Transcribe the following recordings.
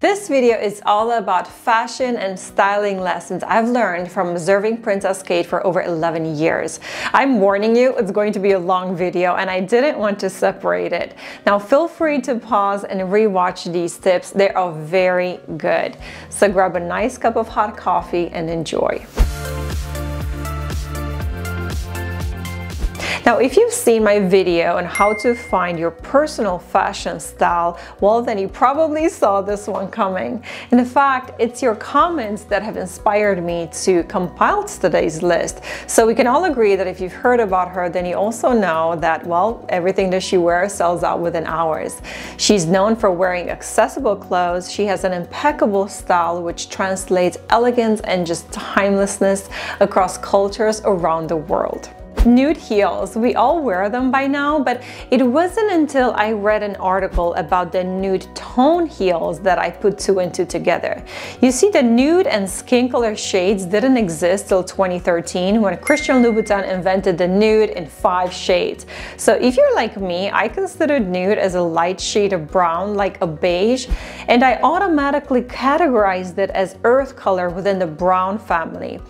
This video is all about fashion and styling lessons I've learned from observing Princess Kate for over 11 years. I'm warning you, it's going to be a long video and I didn't want to separate it. Now feel free to pause and rewatch these tips. They are very good. So grab a nice cup of hot coffee and enjoy. Now, if you've seen my video on how to find your personal fashion style, well, then you probably saw this one coming. In fact, it's your comments that have inspired me to compile today's list. So we can all agree that if you've heard about her, then you also know that, well, everything that she wears sells out within hours. She's known for wearing accessible clothes. She has an impeccable style, which translates elegance and just timelessness across cultures around the world. Nude heels, we all wear them by now, but it wasn't until I read an article about the nude tone heels that I put two and two together. You see, the nude and skin color shades didn't exist till 2013 when Christian Louboutin invented the nude in five shades. So if you're like me, I considered nude as a light shade of brown, like a beige, and I automatically categorized it as earth color within the brown family.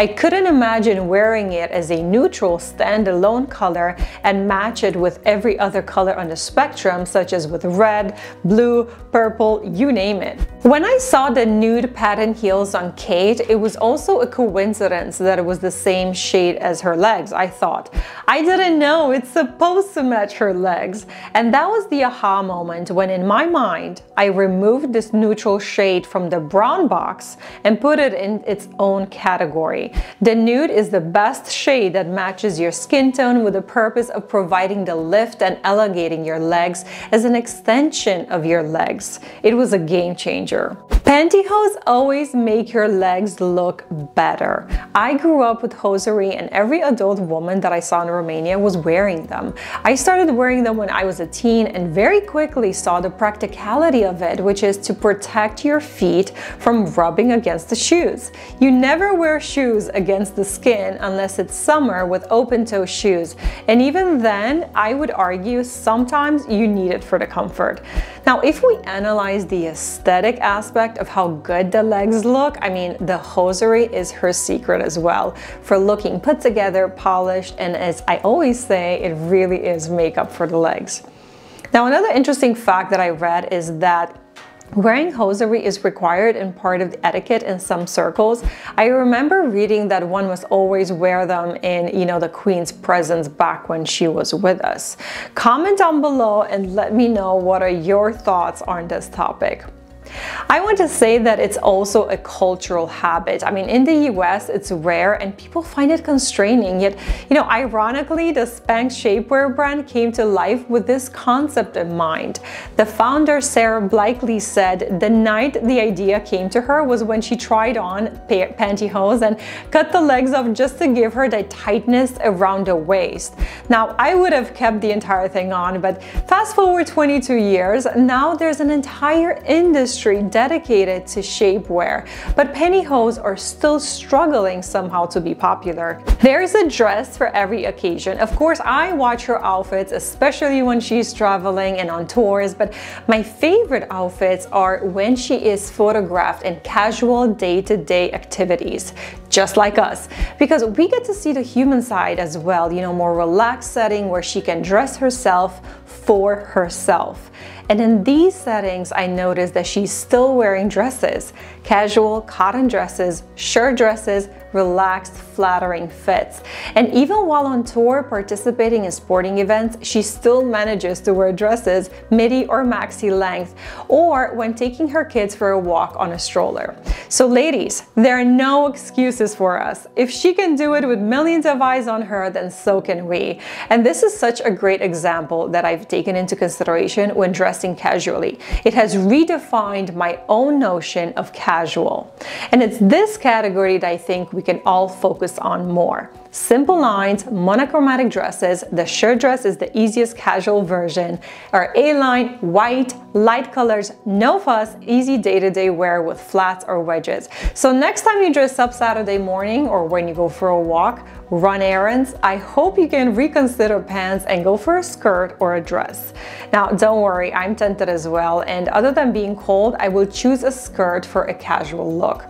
I couldn't imagine wearing it as a neutral standalone color and match it with every other color on the spectrum such as with red, blue, purple, you name it. When I saw the nude patent heels on Kate, it was also a coincidence that it was the same shade as her legs, I thought. I didn't know it's supposed to match her legs. And that was the aha moment when in my mind, I removed this neutral shade from the brown box and put it in its own category. The nude is the best shade that matches your skin tone with the purpose of providing the lift and elongating your legs as an extension of your legs. It was a game changer. Pantyhose always make your legs look better. I grew up with hosiery and every adult woman that I saw in Romania was wearing them. I started wearing them when I was a teen and very quickly saw the practicality of it, which is to protect your feet from rubbing against the shoes. You never wear shoes against the skin unless it's summer with open toe shoes. And even then, I would argue sometimes you need it for the comfort. Now, if we analyze the aesthetic aspect of how good the legs look, I mean, the hosiery is her secret as well for looking put together, polished, and as I always say, it really is makeup for the legs. Now, another interesting fact that I read is that Wearing hosiery is required and part of the etiquette in some circles. I remember reading that one must always wear them in, you know, the queen's presence back when she was with us. Comment down below and let me know what are your thoughts on this topic. I want to say that it's also a cultural habit. I mean, in the US, it's rare and people find it constraining. Yet, you know, ironically, the Spanx shapewear brand came to life with this concept in mind. The founder, Sara Blakely, said the night the idea came to her was when she tried on pantyhose and cut the legs off just to give her the tightness around the waist. Now, I would have kept the entire thing on, but fast forward 22 years, now there's an entire industry industry dedicated to shapewear, but pantyhose are still struggling somehow to be popular. There's a dress for every occasion. Of course, I watch her outfits, especially when she's traveling and on tours, but my favorite outfits are when she is photographed in casual day-to-day -day activities, just like us, because we get to see the human side as well, you know, more relaxed setting where she can dress herself for herself. And in these settings, I noticed that she's still wearing dresses, casual cotton dresses, shirt dresses, relaxed, flattering fits. And even while on tour participating in sporting events, she still manages to wear dresses midi or maxi length, or when taking her kids for a walk on a stroller. So ladies, there are no excuses for us. If she can do it with millions of eyes on her, then so can we. And this is such a great example that I've taken into consideration when dressing casually. It has redefined my own notion of casual. And it's this category that I think we can all focus on more. Simple lines, monochromatic dresses, the shirt dress is the easiest casual version, Our A-line, white, light colors, no fuss, easy day-to-day -day wear with flats or wedges wedges. So next time you dress up Saturday morning or when you go for a walk, run errands, I hope you can reconsider pants and go for a skirt or a dress. Now, don't worry, I'm tempted as well. And other than being cold, I will choose a skirt for a casual look.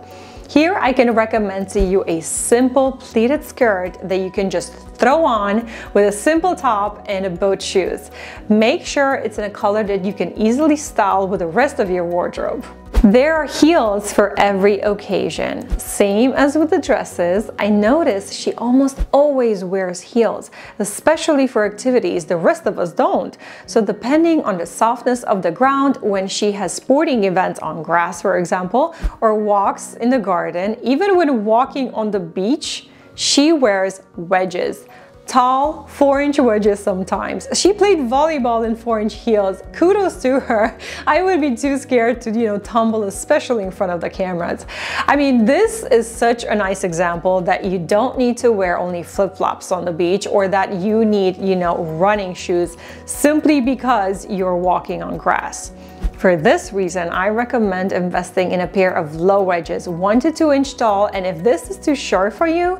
Here I can recommend to you a simple pleated skirt that you can just throw on with a simple top and a boat shoes. Make sure it's in a color that you can easily style with the rest of your wardrobe. There are heels for every occasion. Same as with the dresses, I notice she almost always wears heels, especially for activities the rest of us don't. So depending on the softness of the ground, when she has sporting events on grass, for example, or walks in the garden, even when walking on the beach, she wears wedges tall, four inch wedges sometimes. She played volleyball in four inch heels. Kudos to her. I would be too scared to, you know, tumble, especially in front of the cameras. I mean, this is such a nice example that you don't need to wear only flip flops on the beach or that you need, you know, running shoes simply because you're walking on grass. For this reason, I recommend investing in a pair of low wedges, one to two inch tall, and if this is too short for you,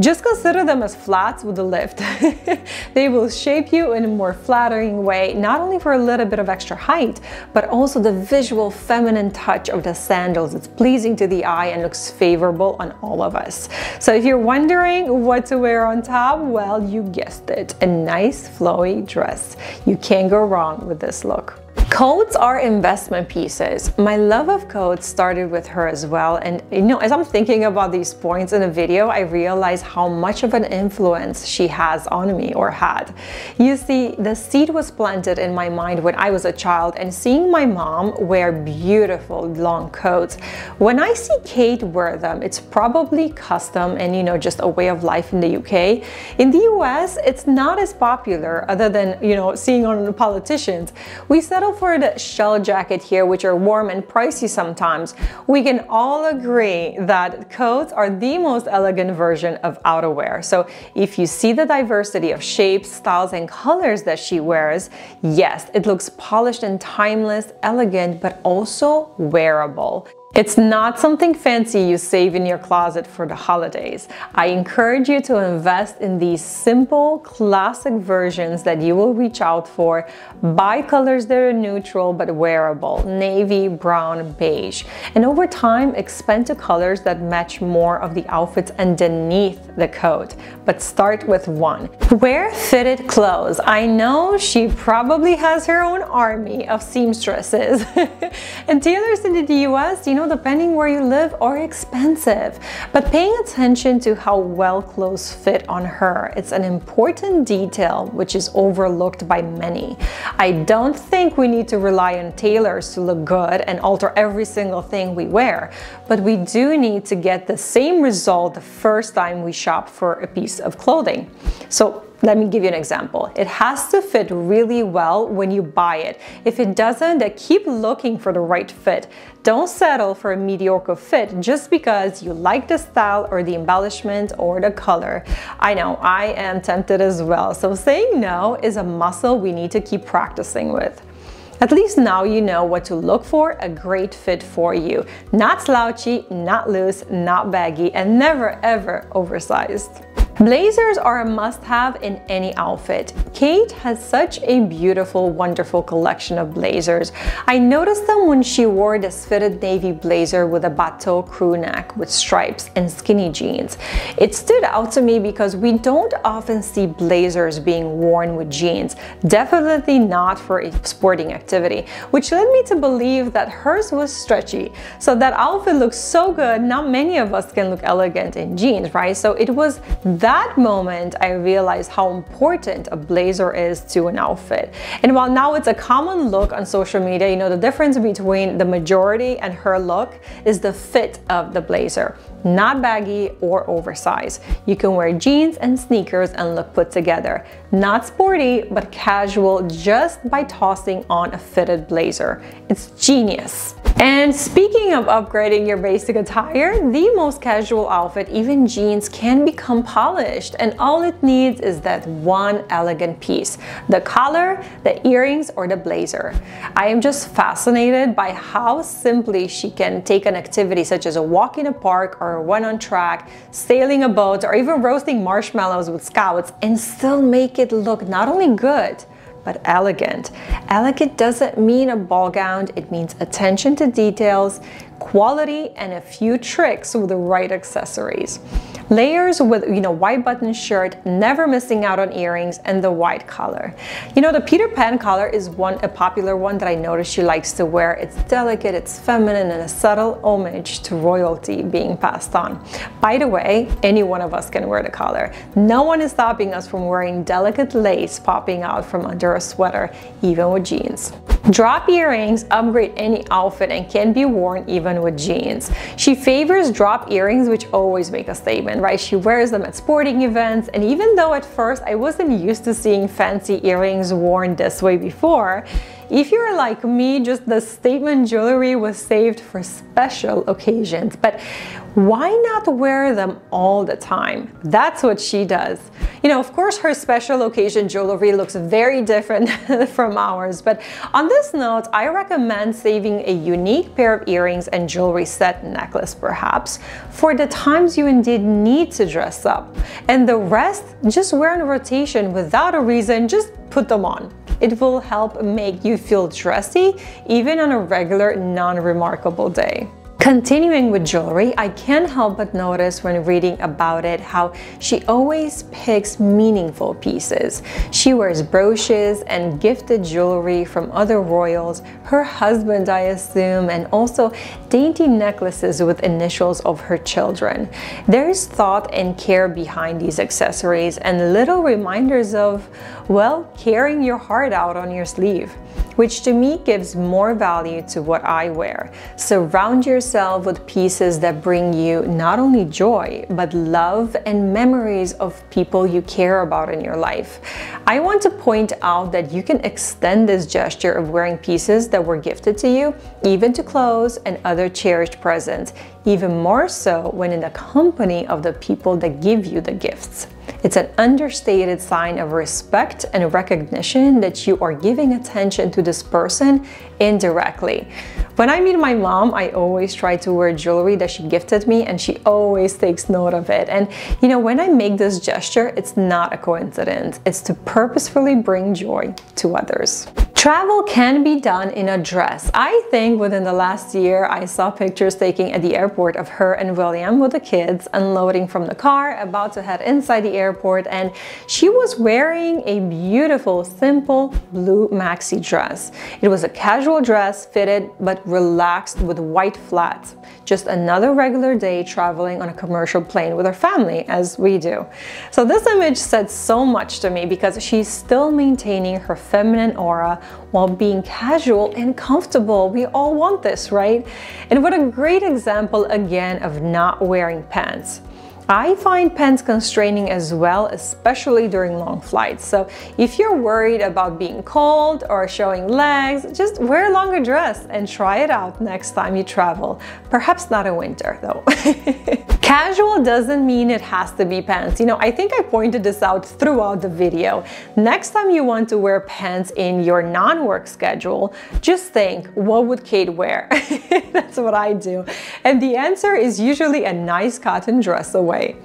just consider them as flats with a lift. they will shape you in a more flattering way, not only for a little bit of extra height, but also the visual feminine touch of the sandals. It's pleasing to the eye and looks favorable on all of us. So if you're wondering what to wear on top, well, you guessed it, a nice flowy dress. You can't go wrong with this look. Coats are investment pieces. My love of coats started with her as well. And you know, as I'm thinking about these points in the video, I realize how much of an influence she has on me or had. You see, the seed was planted in my mind when I was a child and seeing my mom wear beautiful long coats. When I see Kate wear them, it's probably custom and you know, just a way of life in the UK. In the US, it's not as popular other than, you know, seeing on the politicians. We settle for the shell jacket here, which are warm and pricey sometimes, we can all agree that coats are the most elegant version of outerwear. So if you see the diversity of shapes, styles, and colors that she wears, yes, it looks polished and timeless, elegant, but also wearable. It's not something fancy you save in your closet for the holidays. I encourage you to invest in these simple, classic versions that you will reach out for. Buy colors that are neutral but wearable, navy, brown, beige. And over time, expand to colors that match more of the outfits underneath the coat. But start with one. Wear fitted clothes. I know she probably has her own army of seamstresses. and tailors in the US, you know, depending where you live, are expensive. But paying attention to how well clothes fit on her, it's an important detail which is overlooked by many. I don't think we need to rely on tailors to look good and alter every single thing we wear, but we do need to get the same result the first time we shop for a piece of clothing. So let me give you an example. It has to fit really well when you buy it. If it doesn't, keep looking for the right fit. Don't settle for a mediocre fit just because you like the style or the embellishment or the color. I know, I am tempted as well. So saying no is a muscle we need to keep practicing with. At least now you know what to look for a great fit for you. Not slouchy, not loose, not baggy, and never ever oversized. Blazers are a must-have in any outfit. Kate has such a beautiful, wonderful collection of blazers. I noticed them when she wore this fitted navy blazer with a bateau crew neck with stripes and skinny jeans. It stood out to me because we don't often see blazers being worn with jeans, definitely not for a sporting activity, which led me to believe that hers was stretchy. So that outfit looks so good, not many of us can look elegant in jeans, right? So it was that that moment, I realized how important a blazer is to an outfit. And while now it's a common look on social media, you know, the difference between the majority and her look is the fit of the blazer, not baggy or oversized. You can wear jeans and sneakers and look put together. Not sporty, but casual just by tossing on a fitted blazer. It's genius. And speaking of upgrading your basic attire, the most casual outfit, even jeans, can become polished and all it needs is that one elegant piece, the collar, the earrings, or the blazer. I am just fascinated by how simply she can take an activity such as a walk in a park or a run on track, sailing a boat, or even roasting marshmallows with scouts and still make it look not only good, but elegant. Elegant doesn't mean a ball gown, it means attention to details, quality, and a few tricks with the right accessories. Layers with, you know, white button shirt, never missing out on earrings, and the white collar. You know, the Peter Pan collar is one a popular one that I noticed she likes to wear. It's delicate, it's feminine, and a subtle homage to royalty being passed on. By the way, any one of us can wear the collar. No one is stopping us from wearing delicate lace popping out from under a sweater, even with jeans. Drop earrings upgrade any outfit and can be worn even with jeans. She favors drop earrings which always make a statement, right? She wears them at sporting events and even though at first I wasn't used to seeing fancy earrings worn this way before, if you're like me, just the statement jewelry was saved for special occasions. But why not wear them all the time? That's what she does. You know, of course, her special occasion jewelry looks very different from ours, but on this note, I recommend saving a unique pair of earrings and jewelry set necklace, perhaps, for the times you indeed need to dress up. And the rest, just wear in rotation without a reason, just put them on. It will help make you feel dressy even on a regular, non-remarkable day. Continuing with jewelry, I can't help but notice when reading about it how she always picks meaningful pieces. She wears brooches and gifted jewelry from other royals, her husband I assume, and also dainty necklaces with initials of her children. There is thought and care behind these accessories and little reminders of, well, carrying your heart out on your sleeve which to me gives more value to what I wear. Surround yourself with pieces that bring you not only joy, but love and memories of people you care about in your life. I want to point out that you can extend this gesture of wearing pieces that were gifted to you, even to clothes and other cherished presents, even more so when in the company of the people that give you the gifts. It's an understated sign of respect and recognition that you are giving attention to this person indirectly. When I meet my mom, I always try to wear jewelry that she gifted me and she always takes note of it. And you know, when I make this gesture, it's not a coincidence. It's to purposefully bring joy to others. Travel can be done in a dress. I think within the last year, I saw pictures taken at the airport of her and William with the kids unloading from the car, about to head inside the airport, and she was wearing a beautiful, simple blue maxi dress. It was a casual dress, fitted but relaxed with white flats. Just another regular day traveling on a commercial plane with her family, as we do. So this image said so much to me because she's still maintaining her feminine aura while being casual and comfortable. We all want this, right? And what a great example again of not wearing pants. I find pants constraining as well, especially during long flights. So if you're worried about being cold or showing legs, just wear a longer dress and try it out next time you travel. Perhaps not in winter though. Casual doesn't mean it has to be pants. You know, I think I pointed this out throughout the video. Next time you want to wear pants in your non-work schedule, just think, what would Kate wear? That's what I do. And the answer is usually a nice cotton dress away.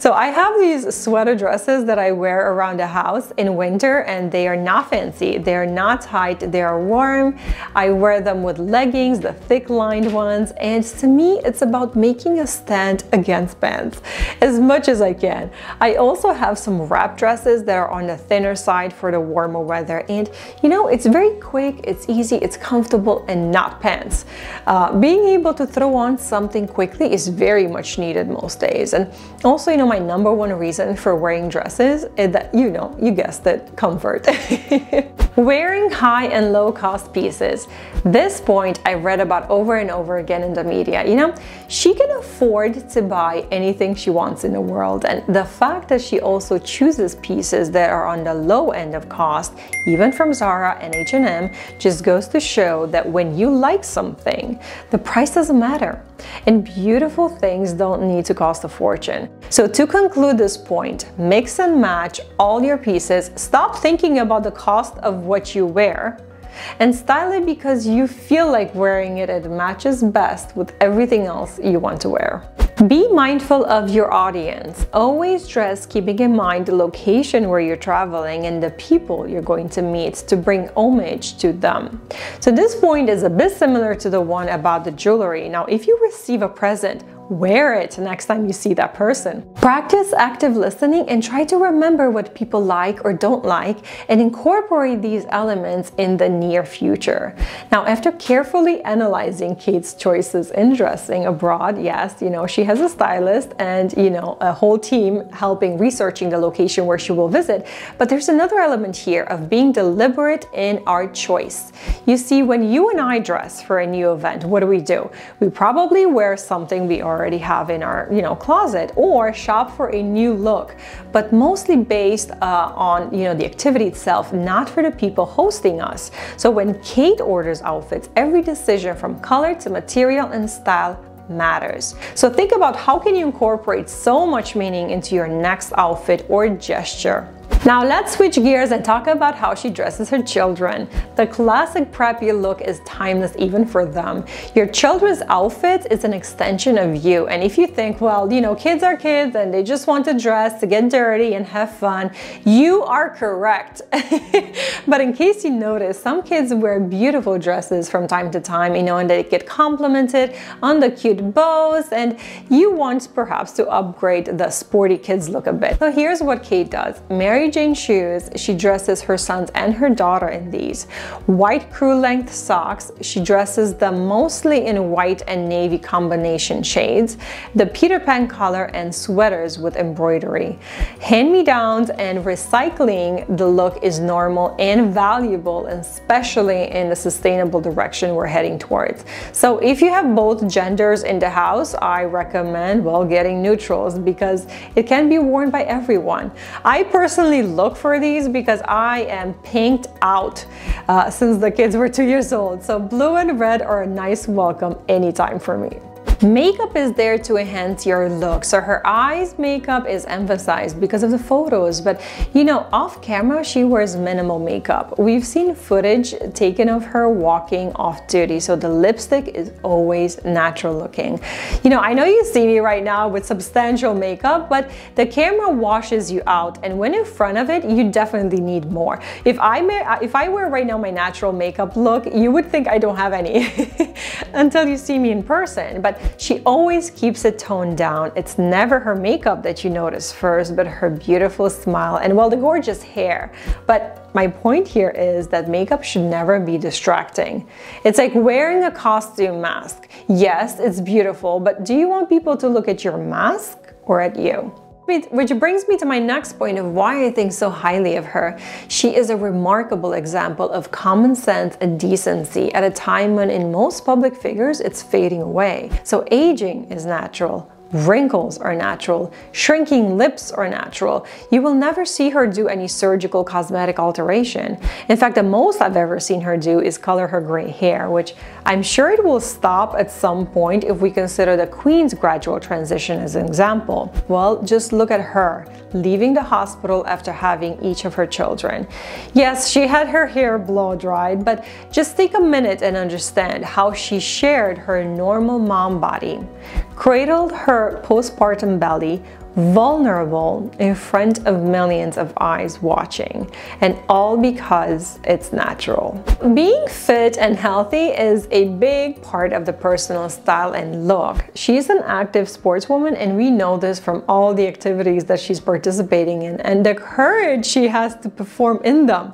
So I have these sweater dresses that I wear around the house in winter and they are not fancy. They're not tight, they are warm. I wear them with leggings, the thick lined ones. And to me, it's about making a stand against pants as much as I can. I also have some wrap dresses that are on the thinner side for the warmer weather. And you know, it's very quick, it's easy, it's comfortable and not pants. Uh, being able to throw on something quickly is very much needed most days. And also, you know, my number one reason for wearing dresses is that, you know, you guessed it, comfort. Wearing high and low cost pieces. This point I read about over and over again in the media. You know, she can afford to buy anything she wants in the world. And the fact that she also chooses pieces that are on the low end of cost, even from Zara and H&M, just goes to show that when you like something, the price doesn't matter. And beautiful things don't need to cost a fortune. So to conclude this point, mix and match all your pieces. Stop thinking about the cost of what you wear and style it because you feel like wearing it. It matches best with everything else you want to wear. Be mindful of your audience. Always dress keeping in mind the location where you're traveling and the people you're going to meet to bring homage to them. So this point is a bit similar to the one about the jewelry. Now, if you receive a present, Wear it next time you see that person. Practice active listening and try to remember what people like or don't like and incorporate these elements in the near future. Now, after carefully analyzing Kate's choices in dressing abroad, yes, you know, she has a stylist and, you know, a whole team helping researching the location where she will visit. But there's another element here of being deliberate in our choice. You see, when you and I dress for a new event, what do we do? We probably wear something we are already have in our you know closet or shop for a new look but mostly based uh, on you know the activity itself not for the people hosting us so when Kate orders outfits every decision from color to material and style matters. So think about how can you incorporate so much meaning into your next outfit or gesture. Now let's switch gears and talk about how she dresses her children. The classic preppy look is timeless even for them. Your children's outfit is an extension of you and if you think, well, you know, kids are kids and they just want to dress to get dirty and have fun, you are correct. but in case you notice, some kids wear beautiful dresses from time to time, you know, and they get complimented on the cute bows and you want perhaps to upgrade the sporty kids look a bit. So here's what Kate does. Mary Jane shoes, she dresses her sons and her daughter in these. White crew length socks, she dresses them mostly in white and navy combination shades. The Peter Pan collar and sweaters with embroidery. Hand-me-downs and recycling the look is normal and valuable, especially in the sustainable direction we're heading towards. So if you have both genders in the house, I recommend, well, getting neutrals because it can be worn by everyone. I personally look for these because I am pinked out uh, since the kids were two years old. So blue and red are a nice welcome anytime for me. Makeup is there to enhance your look. So her eyes makeup is emphasized because of the photos. But you know, off camera, she wears minimal makeup. We've seen footage taken of her walking off duty. So the lipstick is always natural looking. You know, I know you see me right now with substantial makeup, but the camera washes you out. And when in front of it, you definitely need more. If I, may, if I wear right now my natural makeup look, you would think I don't have any until you see me in person. But she always keeps it toned down. It's never her makeup that you notice first, but her beautiful smile and well, the gorgeous hair. But my point here is that makeup should never be distracting. It's like wearing a costume mask. Yes, it's beautiful, but do you want people to look at your mask or at you? Which brings me to my next point of why I think so highly of her. She is a remarkable example of common sense and decency at a time when in most public figures it's fading away. So aging is natural, Wrinkles are natural, shrinking lips are natural. You will never see her do any surgical cosmetic alteration. In fact, the most I've ever seen her do is color her gray hair, which I'm sure it will stop at some point if we consider the Queen's gradual transition as an example. Well, just look at her, leaving the hospital after having each of her children. Yes, she had her hair blow dried, but just take a minute and understand how she shared her normal mom body cradled her postpartum belly vulnerable in front of millions of eyes watching and all because it's natural. Being fit and healthy is a big part of the personal style and look. She's an active sportswoman and we know this from all the activities that she's participating in and the courage she has to perform in them.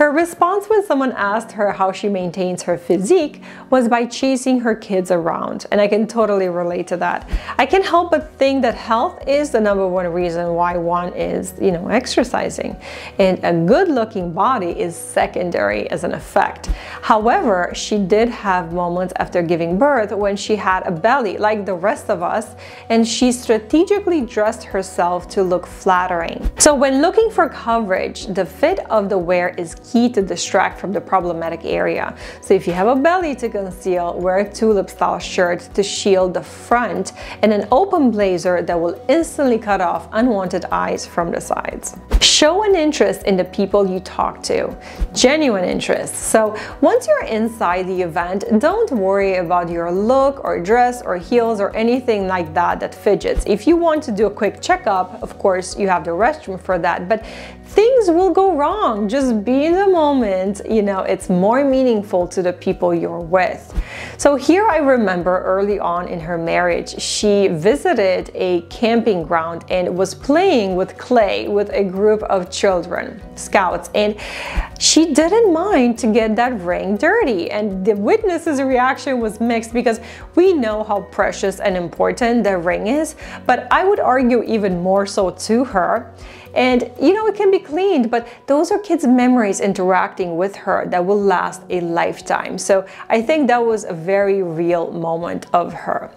Her response when someone asked her how she maintains her physique was by chasing her kids around. And I can totally relate to that. I can't help but think that health is the number one reason why one is, you know, exercising. And a good looking body is secondary as an effect. However, she did have moments after giving birth when she had a belly like the rest of us and she strategically dressed herself to look flattering. So when looking for coverage, the fit of the wear is to distract from the problematic area. So if you have a belly to conceal, wear a tulip style shirt to shield the front and an open blazer that will instantly cut off unwanted eyes from the sides. Show an interest in the people you talk to, genuine interest. So once you're inside the event, don't worry about your look or dress or heels or anything like that that fidgets. If you want to do a quick checkup, of course, you have the restroom for that, but things will go wrong. Just be in the moment, you know, it's more meaningful to the people you're with. So here I remember early on in her marriage, she visited a camping ground and was playing with clay with a group of children, scouts, and she didn't mind to get that ring dirty. And the witness's reaction was mixed because we know how precious and important the ring is, but I would argue even more so to her and you know, it can be cleaned, but those are kids' memories interacting with her that will last a lifetime. So I think that was a very real moment of her.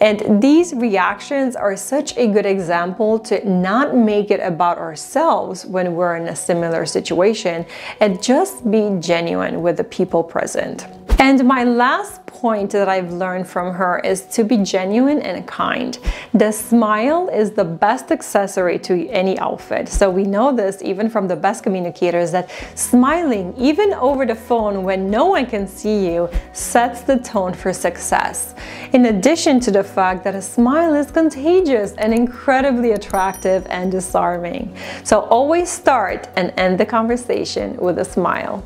And these reactions are such a good example to not make it about ourselves when we're in a similar situation and just be genuine with the people present. And my last point that I've learned from her is to be genuine and kind. The smile is the best accessory to any outfit. So we know this even from the best communicators that smiling, even over the phone when no one can see you, sets the tone for success. In addition to the fact that a smile is contagious and incredibly attractive and disarming. So always start and end the conversation with a smile.